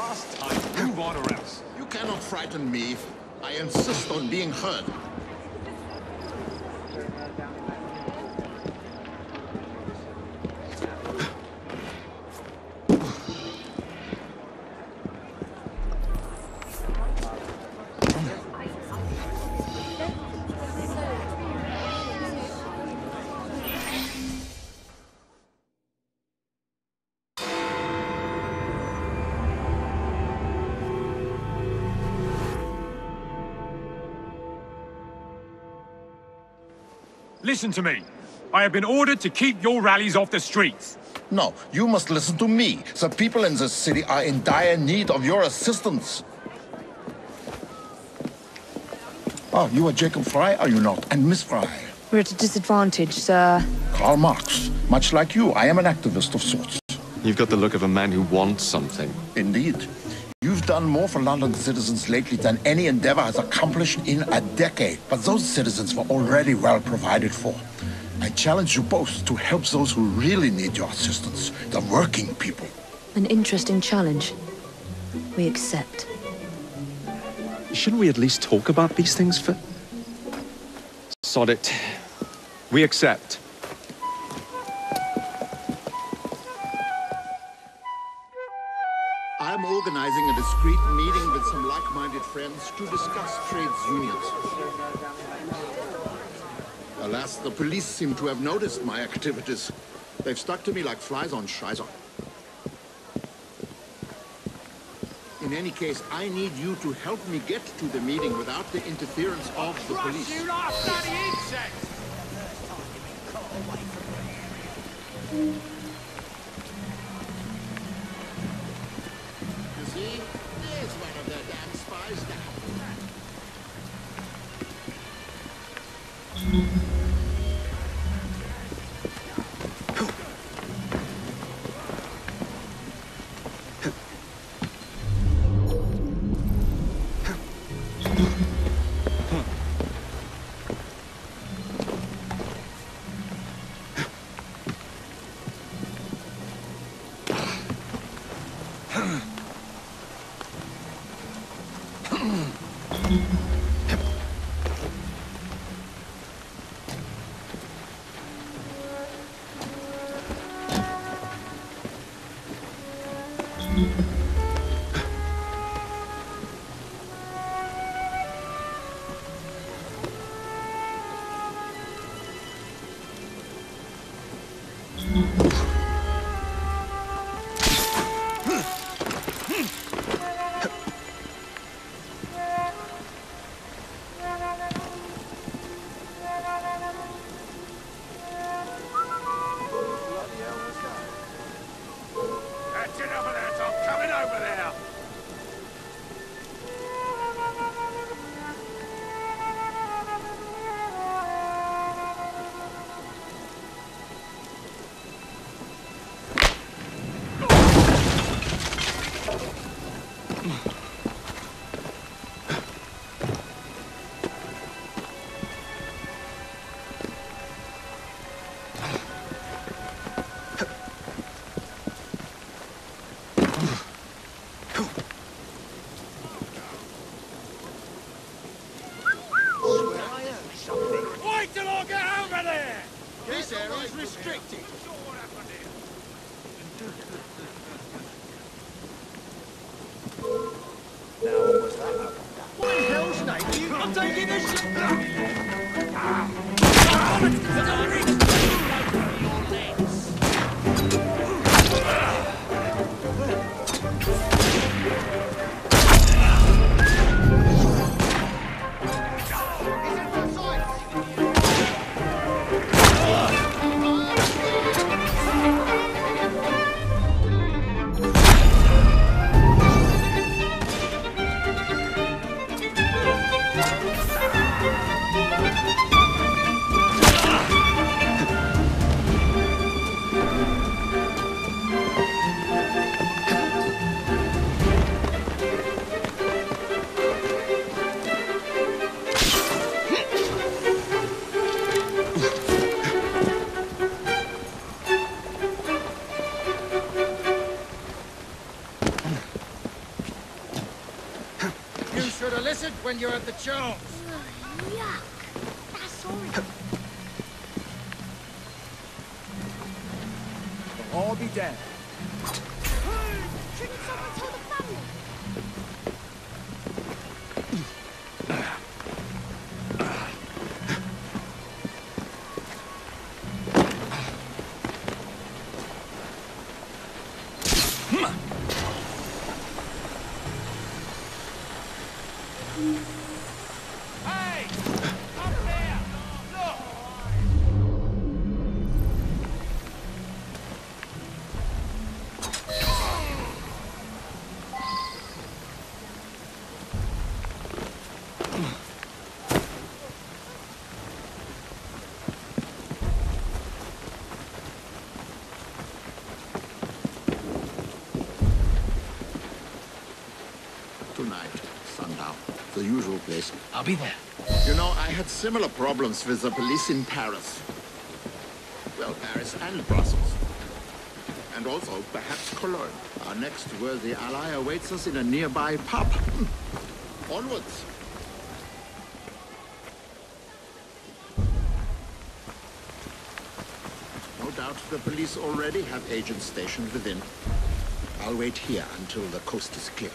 last time. Move on or else. You cannot frighten me. I insist on being heard. Listen to me. I have been ordered to keep your rallies off the streets. No, you must listen to me. The people in this city are in dire need of your assistance. Oh, you are Jacob Frye, are you not? And Miss Frye? We're at a disadvantage, sir. Karl Marx. Much like you, I am an activist of sorts. You've got the look of a man who wants something. Indeed. You've done more for London citizens lately than any endeavor has accomplished in a decade. But those citizens were already well provided for. I challenge you both to help those who really need your assistance, the working people. An interesting challenge. We accept. Shouldn't we at least talk about these things for... Sod it. We accept. I'm organizing a discreet meeting with some like-minded friends to discuss trades unions. Alas, the police seem to have noticed my activities. They've stuck to me like flies on Scheisse. In any case, I need you to help me get to the meeting without the interference of the police. That's area is restricted. now, what that? What in hell's name are you taking this? Happened here. it when you're at the Jones. Yuck. That's horrible. They'll all be dead. Shouldn't I'll be there. You know, I had similar problems with the police in Paris. Well, Paris and Brussels. And also, perhaps Cologne. Our next worthy ally awaits us in a nearby pub. Onwards. No doubt the police already have agents stationed within. I'll wait here until the coast is clear.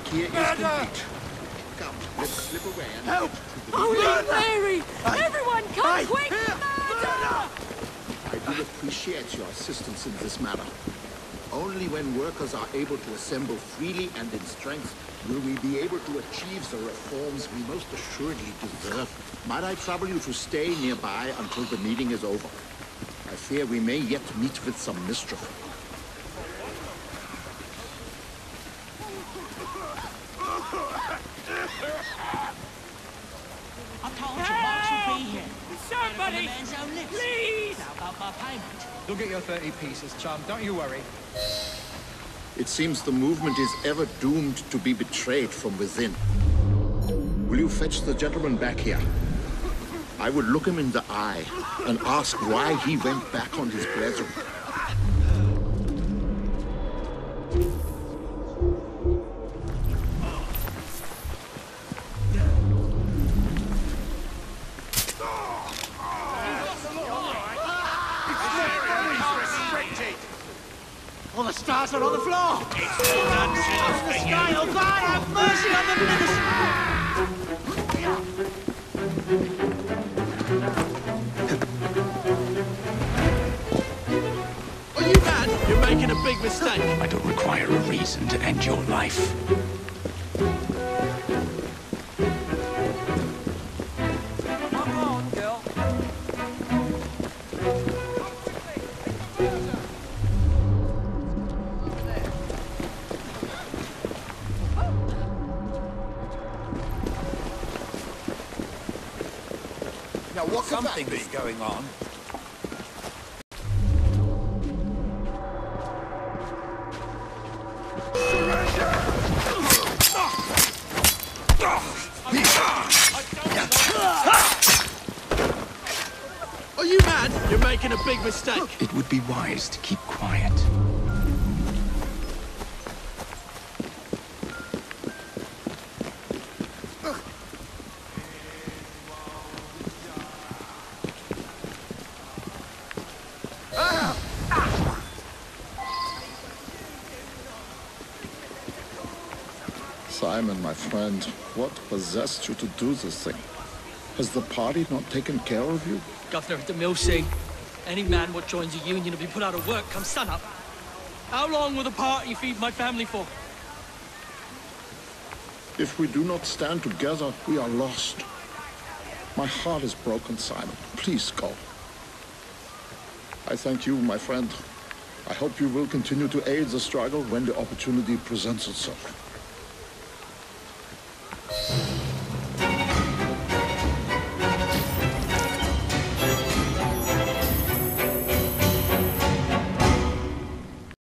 Work here is complete. Come, let's slip away and help. Holy oh, Mary! Everyone come quick! Murder! I do appreciate your assistance in this matter. Only when workers are able to assemble freely and in strength will we be able to achieve the reforms we most assuredly deserve. Might I trouble you to stay nearby until the meeting is over? I fear we may yet meet with some mischief. I told you Marx would be here. Somebody! For the man's own lips. Please! How about my payment? You'll get your 30 pieces, chum. Don't you worry. It seems the movement is ever doomed to be betrayed from within. Will you fetch the gentleman back here? I would look him in the eye and ask why he went back on his pleasure. Are you mad? You're making a big mistake. I don't require a reason to end your life. What could that Something be? is going on. Are you mad? You're making a big mistake. It would be wise to keep quiet. Simon, my friend, what possessed you to do this thing? Has the party not taken care of you? Governor, the mill say any man what joins a union will be put out of work come sun up. How long will the party feed my family for? If we do not stand together, we are lost. My heart is broken, Simon. Please go. I thank you, my friend. I hope you will continue to aid the struggle when the opportunity presents itself.